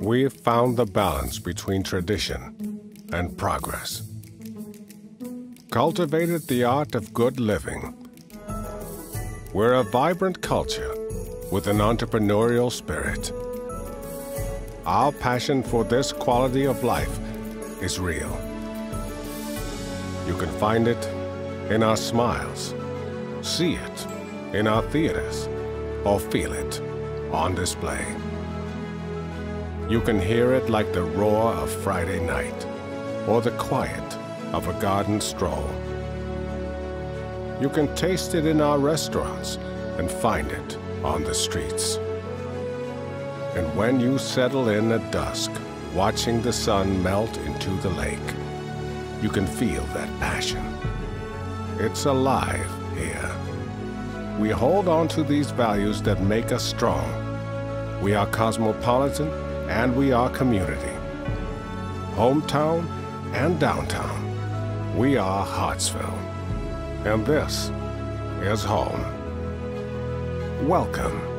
we've found the balance between tradition and progress. Cultivated the art of good living. We're a vibrant culture with an entrepreneurial spirit. Our passion for this quality of life is real. You can find it in our smiles, see it in our theaters, or feel it on display. You can hear it like the roar of Friday night or the quiet of a garden stroll. You can taste it in our restaurants and find it on the streets. And when you settle in at dusk, watching the sun melt into the lake, you can feel that passion. It's alive here. We hold on to these values that make us strong. We are cosmopolitan and we are community. Hometown and downtown. We are Hartsville. And this is home. Welcome